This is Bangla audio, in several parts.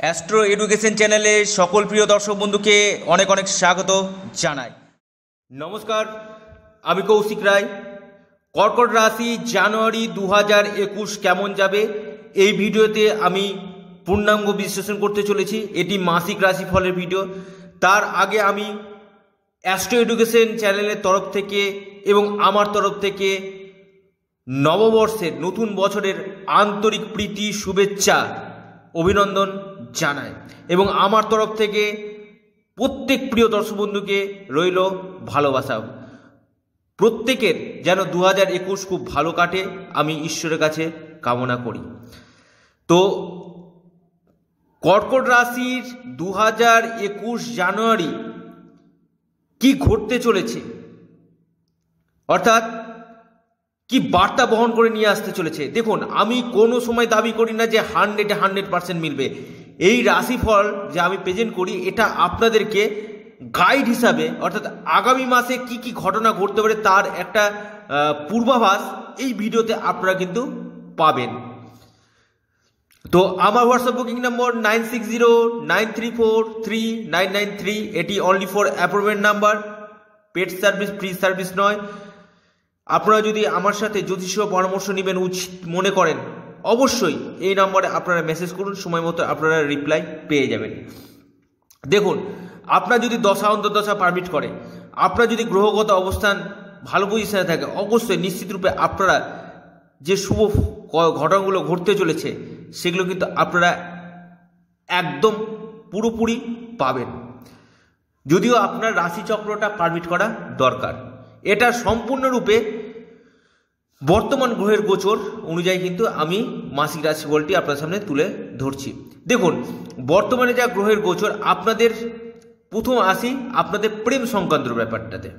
অ্যাস্ট্রো এডুকেশন চ্যানেলে সকল প্রিয় দর্শক বন্ধুকে অনেক অনেক স্বাগত জানাই। নমস্কার, আমি কৌশিক রায়। কর্কট রাশি জানুয়ারি দু হাজার একুশ কেমন যাবে? এই ভিডিওতে আমি পূর্ণাঙ্গ বিশ্লেষণ করতে চলেছি। এটি মাসিক রাশিফলের ভিডিও। তার আগে আমি অ্যাস্ট্রো এডুকেশন চ্যানেলের তরফ থেকে এবং আমার তরফ থেকে নববর্ষের নতুন বছরের আন্তরিক প্রীতি, শুভেচ্ছা, অভিনন্দন। জানায়। এবং আমার তরফ থেকে প্রত্যেক প্রিয় দর্শক বন্ধুকে রইল ভালোবাসা। প্রত্যেকের যেন দু হাজার একুশ খুব ভালো কাটে, আমি ঈশ্বরের কাছে কামনা করি। তো কর্কট রাশির দু হাজার একুশ জানুয়ারি কি ঘটতে চলেছে? অর্থাৎ কি বার্তা বহন করে নিয়ে আসতে চলেছে? দেখুন, আমি কোনো সময় দাবি করি না যে হান্ড্রেডে হান্ড্রেড পার্সেন্ট মিলবে। এই রাশিফল যে আমি প্রেজেন্ট করি, এটা আপনাদেরকে গাইড হিসাবে, অর্থাৎ আগামী মাসে কি কি ঘটনা ঘটতে পারে তার একটা পূর্বাভাস এই ভিডিওতে আপনারা কিন্তু পাবেন। তো আমার WhatsApp booking number nine six zero nine three four three nine nine three এটি only for appointment number paid service free service নয়। আপনারা যদি আমার সাথে জ্যোতিষ পরামর্শ নেবেন, উচিত মনে করেন। অবশ্যই এই নম্বরে আপনারা মেসেজ করুন, সময় মতো আপনারা রিপ্লাই পেয়ে যাবেন। দেখুন, আপনার যদি দশা অন্তর্দশা পারমিট করে, আপনার যদি গ্রহগত অবস্থান ভালো পজিশনে থাকে, অবশ্যই নিশ্চিত রূপে আপনারা যে শুভ ঘটনাগুলো ঘটতে চলেছে, সেগুলো কিন্তু আপনারা একদম পুরোপুরি পাবেন। যদিও আপনার রাশিচক্রটা পারমিট করা দরকার। এটা সম্পূর্ণরূপে বর্তমান গ্রহের গোচর অনুযায়ী কিন্তু আমি মাসিক রাশিফলটি আপনার সামনে তুলে ধরছি। দেখুন, বর্তমানে যা গ্রহের গোচর, আপনাদের প্রথম আসি আপনাদের প্রেম সংক্রান্ত ব্যাপারটাতে।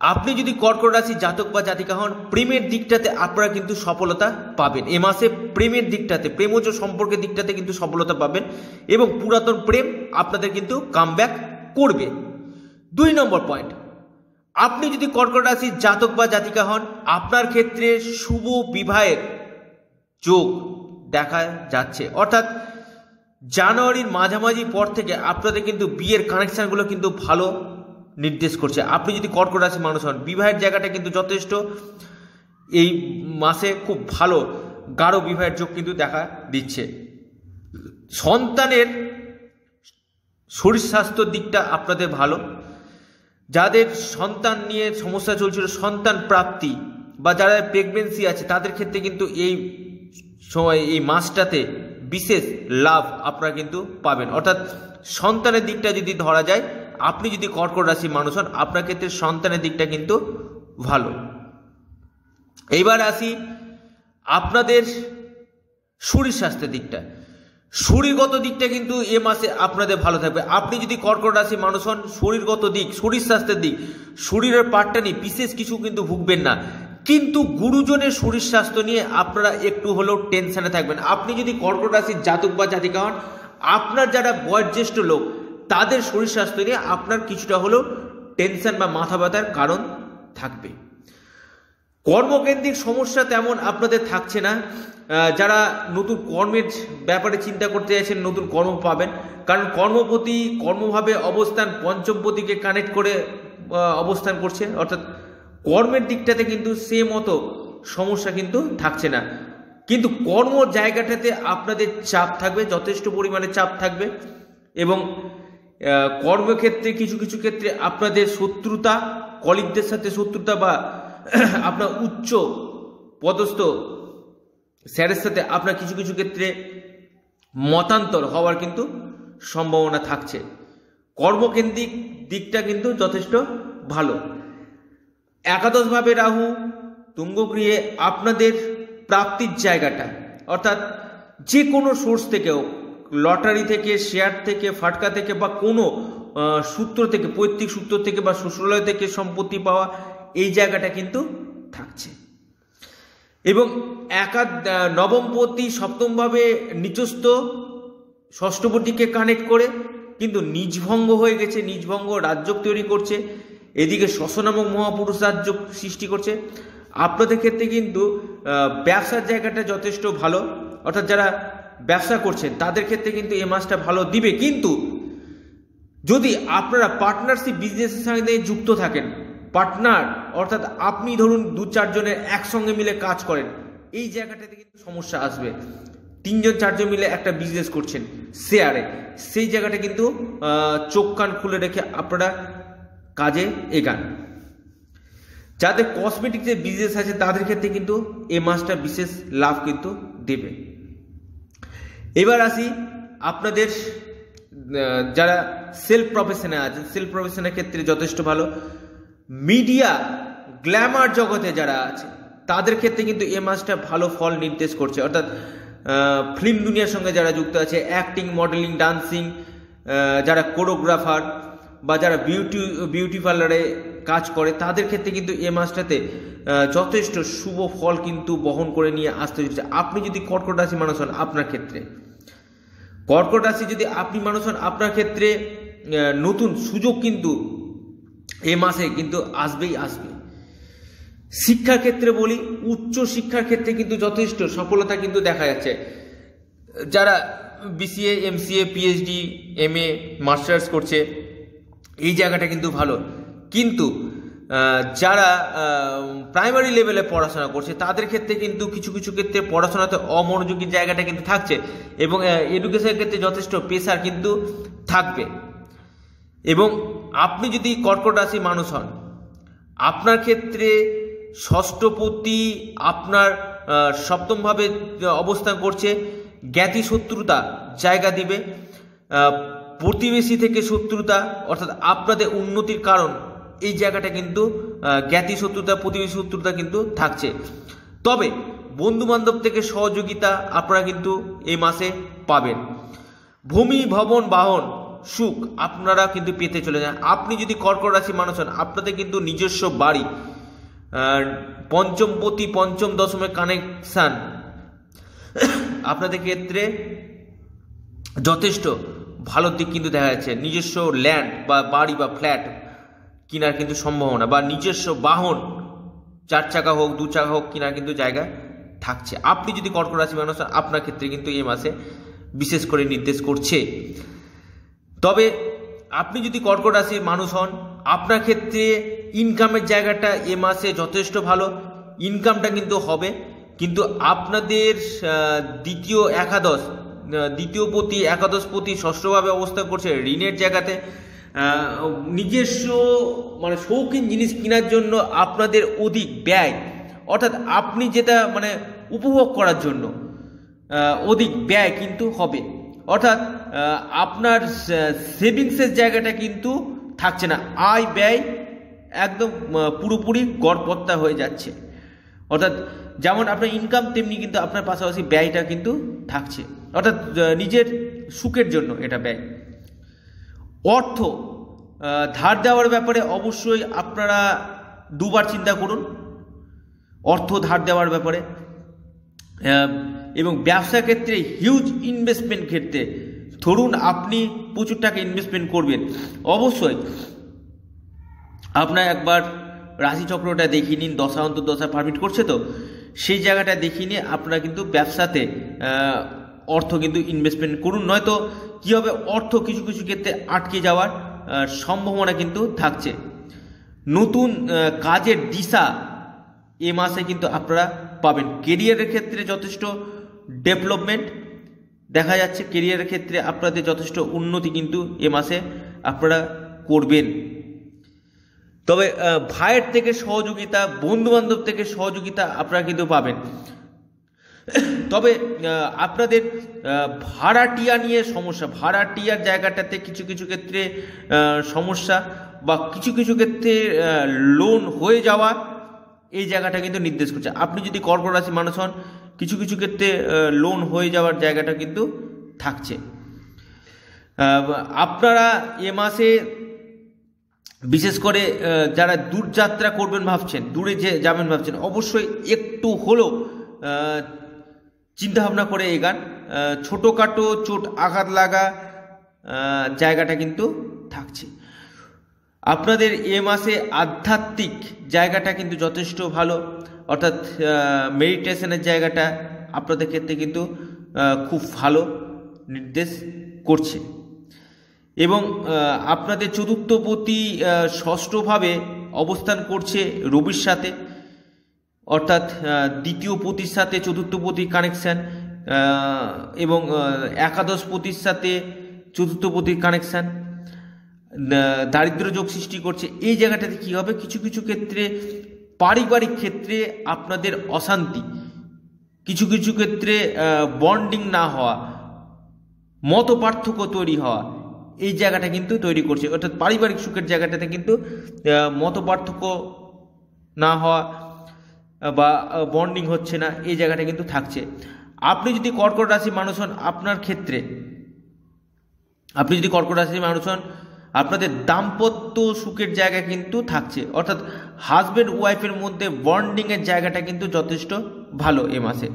আপনি যদি কর্কট রাশি জাতক বা জাতিকা হন, প্রেমের দিকটাতে আপনারা কিন্তু সফলতা পাবেন। এ মাসে প্রেমের দিকটাতে প্রেমজ সম্পর্কের দিকটাতে কিন্তু সফলতা পাবেন এবং পুরাতন প্রেম আপনাদের কিন্তু কামব্যাক করবে। দুই নম্বর পয়েন্ট আপনি যদি কর্কট রাশির জাতক বা জাতিকা হন, আপনার ক্ষেত্রে শুভ বিবাহের যোগ দেখা যাচ্ছে। অর্থাৎ জানুয়ারির মাঝামাঝি পর থেকে আপনাদের কিন্তু বিয়ের কানেকশানগুলো কিন্তু ভালো নির্দেশ করছে। আপনি যদি কর্কট রাশি মানুষ হন, বিবাহের জায়গাটা কিন্তু যথেষ্ট। এই মাসে খুব ভালো, গাঢ় বিবাহের যোগ কিন্তু দেখা দিচ্ছে। সন্তানের শরীর স্বাস্থ্যর দিকটা আপনাদের ভালো। যাদের সন্তান নিয়ে সমস্যা চলছিল, সন্তান প্রাপ্তি, বা যারা প্রেগনেন্সি আছে, তাদের ক্ষেত্রে কিন্তু এই সময়, এই মাসটাতে বিশেষ লাভ আপনারা কিন্তু পাবেন। অর্থাৎ সন্তানের দিকটা যদি ধরা যায়, আপনি যদি কর্কট রাশির মানুষ হন, আপনার ক্ষেত্রে সন্তানের দিকটা কিন্তু ভালো। এইবার আসি আপনাদের শরীর স্বাস্থ্যের দিকটা শরীরগত দিকটা কিন্তু এ মাসে আপনাদের ভালো থাকবে। আপনি যদি কর্কট রাশি মানুষ হন, শরীরগত দিক, শরীর স্বাস্থ্যের দিক, শরীরের পার্টটা নিয়ে বিশেষ কিছু কিন্তু ভুগবেন না। কিন্তু গুরুজনের শরীর স্বাস্থ্য নিয়ে আপনারা একটু হলেও টেনশনে থাকবেন। আপনি যদি কর্কট রাশির জাতক বা জাতিকা হন, আপনার যারা বয়োজ্যেষ্ঠ লোক, তাদের শরীর স্বাস্থ্য নিয়ে আপনার কিছুটা হলেও টেনশন বা মাথা ব্যথার কারণ থাকবে। কর্মকেন্দ্রিক সমস্যা তেমন আপনাদের থাকছে না। যারা নতুন কর্মের ব্যাপারে চিন্তা করতে চাইছেন, নতুন কর্ম পাবেন। কারণ কর্মপতি কর্মভাবে অবস্থান পঞ্চমপতিকে কানেক্ট করে অবস্থান করছে। অর্থাৎ কর্মের দিকটাতে কিন্তু সে মতো সমস্যা কিন্তু থাকছে না। কিন্তু কর্ম জায়গাটাতে আপনাদের চাপ থাকবে, যথেষ্ট পরিমাণে চাপ থাকবে। এবং কর্মক্ষেত্রে, কিছু কিছু ক্ষেত্রে আপনাদের শত্রুতা, কলিগদের সাথে শত্রুতা বা আপনার উচ্চ পদস্থ স্যারের সাথে আপনার কিছু কিছু ক্ষেত্রে মতান্তর হওয়ার কিন্তু সম্ভাবনা থাকছে। কর্মকেন্দ্রিক দিকটা কিন্তু যথেষ্ট ভালো। একাদশভাবে রাহু তুঙ্গগৃহে আপনাদের প্রাপ্তির জায়গাটা, অর্থাৎ যে কোনো সোর্স থেকে লটারি থেকে, শেয়ার থেকে, ফাটকা থেকে বা কোনো সূত্র থেকে, পৈতৃক সূত্র থেকে বা শ্বশুরালয় থেকে সম্পত্তি পাওয়া এই জায়গাটা কিন্তু থাকছে। এবং একা নবমপতি সপ্তমভাবে নিচস্থ ষষ্ঠপতিকে কানেক্ট করে কিন্তু নিজভঙ্গ হয়ে গেছে, নিজভঙ্গ রাজ্য তৈরি করছে। এদিকে শশনামক মহাপুরুষ রাজ্য সৃষ্টি করছে। আপনাদের ক্ষেত্রে কিন্তু ব্যবসার জায়গাটা যথেষ্ট ভালো। অর্থাৎ যারা ব্যবসা করছেন, তাদের ক্ষেত্রে কিন্তু এ মাসটা ভালো দিবে। কিন্তু যদি আপনারা পার্টনারশিপ বিজনেসের সঙ্গে যুক্ত থাকেন পার্টনার, অর্থাৎ আপনি ধরুন দু চারজনের একসঙ্গে মিলে কাজ করেন, এই জায়গাটাতে কিন্তু সমস্যা আসবে। তিনজন চারজন মিলে একটা বিজনেস করছেন শেয়ারে সেই জায়গাটা কিন্তু চোখ কান খুলে রেখে আপনারা কাজে এগান। যাদের কসমেটিক যে বিজনেস আছে, তাদের ক্ষেত্রে কিন্তু এ মাসটা বিশেষ লাভ কিন্তু দেবে। এবার আসি আপনাদের যারা সেলফ প্রফেশনে আছেন সেলফ প্রফেশনের ক্ষেত্রে যথেষ্ট ভালো। মিডিয়া, গ্ল্যামার জগতে যারা আছে, তাদের ক্ষেত্রে কিন্তু এ মাসটা ভালো ফল নির্দেশ করছে। অর্থাৎ ফিল্ম দুনিয়ার সঙ্গে যারা যুক্ত আছে অ্যাক্টিং মডেলিং ডান্সিং যারা কোরিওগ্রাফার বা যারা বিউটি বিউটি পার্লারে কাজ করে, তাদের ক্ষেত্রে কিন্তু এ মাসটাতে যথেষ্ট শুভ ফল কিন্তু বহন করে নিয়ে আসতে চলেছে। আপনি যদি কর্কট রাশি মানুষ হন, আপনার ক্ষেত্রে। কর্কট রাশি যদি আপনি মানুষ হন, আপনার ক্ষেত্রে নতুন সুযোগ কিন্তু এ মাসে কিন্তু আসবেই আসবে। শিক্ষার ক্ষেত্রে বলি, উচ্চ শিক্ষার ক্ষেত্রে কিন্তু যথেষ্ট সফলতা কিন্তু দেখা যাচ্ছে। যারা BCA MCA PhD M A masters করছে, এই জায়গাটা কিন্তু ভালো। কিন্তু যারা প্রাইমারি লেভেলে পড়াশোনা করছে, তাদের ক্ষেত্রে কিন্তু কিছু কিছু ক্ষেত্রে পড়াশোনাতে অমনোযোগী জায়গাটা কিন্তু থাকছে এবং এডুকেশনের ক্ষেত্রে যথেষ্ট প্রেশার কিন্তু থাকবে। এবং আপনি যদি কর্কট রাশি মানুষ হন, আপনার ক্ষেত্রে ষষ্ঠপতি আপনার সপ্তমভাবে অবস্থান করছে, জ্ঞাতি শত্রুতা জায়গা দিবে প্রতিবেশী থেকে শত্রুতা, অর্থাৎ আপনাদের উন্নতির কারণ, এই জায়গাটা কিন্তু জ্ঞাতি শত্রুতা, প্রতিবেশী শত্রুতা কিন্তু থাকছে। তবে বন্ধু বান্ধব থেকে সহযোগিতা আপনারা কিন্তু এই মাসে পাবেন। ভূমি, ভবন, বাহন সুখ আপনারা কিন্তু পেতে চলে যান। আপনি যদি কর্কট রাশি মানুষ হন, আপনাদের কিন্তু নিজস্ব বাড়ি পঞ্চমপতি, পঞ্চম দশমের কানেকশান আপনাদের ক্ষেত্রে যথেষ্ট ভালো দিক কিন্তু দেখা যাচ্ছে। নিজস্ব ল্যান্ড বা বাড়ি বা ফ্ল্যাট কেনার কিন্তু সম্ভাবনা বা নিজস্ব বাহন, চার চাকা হোক, দু চাকা হোক কেনার কিন্তু জায়গা থাকছে। আপনি যদি কর্কট রাশি মানুষ আপনার ক্ষেত্রে কিন্তু এই মাসে বিশেষ করে নির্দেশ করছে। তবে আপনি যদি কর্কট রাশির মানুষ হন, আপনার ক্ষেত্রে ইনকামের জায়গাটা এ মাসে যথেষ্ট ভালো। ইনকামটা কিন্তু হবে। কিন্তু আপনাদের দ্বিতীয় একাদশ দ্বিতীয় প্রতি একাদশ প্রতি ষষ্ঠভাবে অবস্থান করছে ঋণের জায়গাতে। নিজস্ব মানে শৌখিন জিনিস কেনার জন্য আপনাদের অধিক ব্যয়। অর্থাৎ আপনি যেটা মানে উপভোগ করার জন্য অধিক ব্যয় কিন্তু হবে। অর্থাৎ আপনার সেভিংসের জায়গাটা কিন্তু থাকছে না। আয় ব্যয় একদম পুরোপুরি গড়পত্তা হয়ে যাচ্ছে। অর্থাৎ, যেমন আপনার ইনকাম তেমনি কিন্তু আপনার পাশাপাশি ব্যয়টা কিন্তু থাকছে। অর্থাৎ নিজের সুখের জন্য এটা ব্যয়। অর্থ ধার দেওয়ার ব্যাপারে অবশ্যই আপনারা দুবার চিন্তা করুন। অর্থ ধার দেওয়ার ব্যাপারে। এবং ব্যবসা ক্ষেত্রে হিউজ ইনভেস্টমেন্ট ক্ষেত্রে ধরুন আপনি প্রচুর টাকা ইনভেস্টমেন্ট করবেন। অবশ্যই আপনার একবার রাশিচক্রটা দেখিয়ে নিন, দশা অন্তর দশা পারমিট করছে তো, সেই জায়গাটা দেখিয়ে নিয়ে আপনারা কিন্তু ব্যবসাতে অর্থ কিন্তু ইনভেস্টমেন্ট করুন। নয়তো কী হবে, অর্থ কিছু কিছু ক্ষেত্রে আটকে যাওয়ার সম্ভাবনা কিন্তু থাকছে। নতুন কাজের দিশা এ মাসে কিন্তু আপনারা পাবেন। কেরিয়ারের ক্ষেত্রে যথেষ্ট ডেভেলপমেন্ট দেখা যাচ্ছে কেরিয়ারের ক্ষেত্রে আপনাদের যথেষ্ট উন্নতি কিন্তু এ মাসে আপনারা করবেন। তবে ভাইয়ের থেকে সহযোগিতা বন্ধু বান্ধব থেকে সহযোগিতা আপনারা কিন্তু পাবেন। তবে আপনাদের ভাড়াটিয়া নিয়ে সমস্যা ভাড়াটিয়ার জায়গাটাতে কিছু কিছু ক্ষেত্রে সমস্যা বা কিছু কিছু ক্ষেত্রে লোন হয়ে যাওয়া, এই জায়গাটা কিন্তু নির্দেশ করছে। আপনি যদি কর্কট মানুষ হন কিছু কিছু ক্ষেত্রে লোন হয়ে যাওয়ার জায়গাটা কিন্তু থাকছে। আপনারা এ মাসে বিশেষ করে যারা দূরযাত্রা করবেন ভাবছেন, দূরে যে যাবেন ভাবছেন, অবশ্যই একটু হলেও চিন্তাভাবনা করে এগান ছোটোখাটো চোট আঘাত লাগা জায়গাটা কিন্তু থাকছে। আপনাদের এ মাসে আধ্যাত্মিক জায়গাটা কিন্তু যথেষ্ট ভালো। অর্থাৎ মেডিটেশনের জায়গাটা আপনাদের ক্ষেত্রে কিন্তু খুব ভালো নির্দেশ করছে। এবং আপনাদের চতুর্থপতি ষষ্ঠভাবে অবস্থান করছে রবির সাথে। অর্থাৎ দ্বিতীয় পতির সাথে চতুর্থ পতির কানেকশান এবং একাদশ পতির সাথে চতুর্থ পতির কানেকশান। দারিদ্র যোগ সৃষ্টি করছে, এই জায়গাটাতে কি হবে? কিছু কিছু ক্ষেত্রে, পারিবারিক ক্ষেত্রে আপনাদের অশান্তি। কিছু কিছু ক্ষেত্রে বন্ডিং না হওয়া মত পার্থক্য তৈরি হওয়া, এই জায়গাটা কিন্তু তৈরি করছে। অর্থাৎ পারিবারিক সুখের জায়গাটাতে কিন্তু মত পার্থক্য না হওয়া বা বন্ডিং হচ্ছে না, এই জায়গাটা কিন্তু থাকছে। আপনি যদি কর্কট রাশি মানুষ হন, আপনার ক্ষেত্রে, আপনি যদি কর্কট রাশির মানুষ হন আপনাদের দাম্পত্য সুখের জায়গা কিন্তু থাকছে। অর্থাৎ হাজব্যান্ড ওয়াইফের মধ্যে বন্ডিংয়ের জায়গাটা কিন্তু যথেষ্ট ভালো এ মাসে।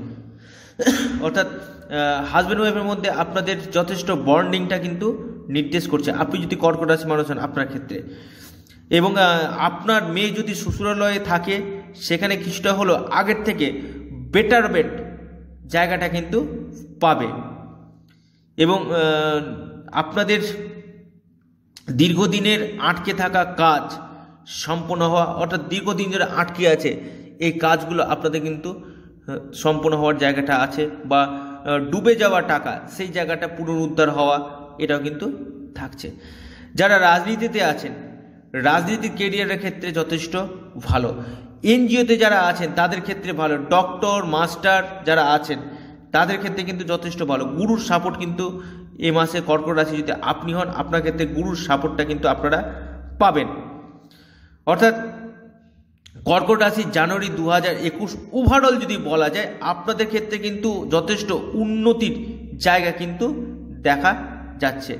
অর্থাৎ হাজব্যান্ড ওয়াইফের মধ্যে আপনাদের যথেষ্ট বন্ডিংটা কিন্তু নির্দেশ করছে। আপনি যদি কর্কট রাশি মানুষ হন আপনার ক্ষেত্রে। এবং আপনার মেয়ে যদি শ্বশুরালয়ে থাকে, সেখানে কিছুটা হলো আগের থেকে বেটার বেট জায়গাটা কিন্তু পাবে। এবং আপনাদের দীর্ঘদিনের আটকে থাকা কাজ সম্পন্ন হওয়া, অর্থাৎ দীর্ঘদিন ধরে আটকে আছে, এই কাজগুলো আপনাদের কিন্তু সম্পন্ন হওয়ার জায়গাটা আছে বা ডুবে যাওয়া টাকা, সেই জায়গাটা পুনরুদ্ধার হওয়া, এটাও কিন্তু থাকছে। যারা রাজনীতিতে আছেন রাজনীতির কেরিয়ারের ক্ষেত্রে যথেষ্ট ভালো। এনজিওতে যারা আছেন, তাদের ক্ষেত্রে ভালো। ডক্টর মাস্টার যারা আছেন, তাদের ক্ষেত্রে কিন্তু যথেষ্ট ভালো। গুরুর সাপোর্ট কিন্তু এ মাসে কর্কট রাশি যদি আপনি হন, আপনার ক্ষেত্রে গুরুর সাপোর্টটা কিন্তু আপনারা পাবেন। অর্থাৎ কর্কট রাশি জানুয়ারি দু হাজার একুশ ওভারঅল যদি বলা যায়, আপনাদের ক্ষেত্রে কিন্তু যথেষ্ট উন্নতির জায়গা কিন্তু দেখা যাচ্ছে।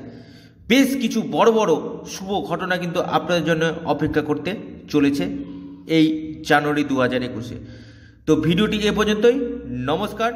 বেশ কিছু বড় বড় শুভ ঘটনা কিন্তু আপনাদের জন্য অপেক্ষা করতে চলেছে এই জানুয়ারি দু হাজার একুশে। তো ভিডিওটি এ পর্যন্তই, নমস্কার।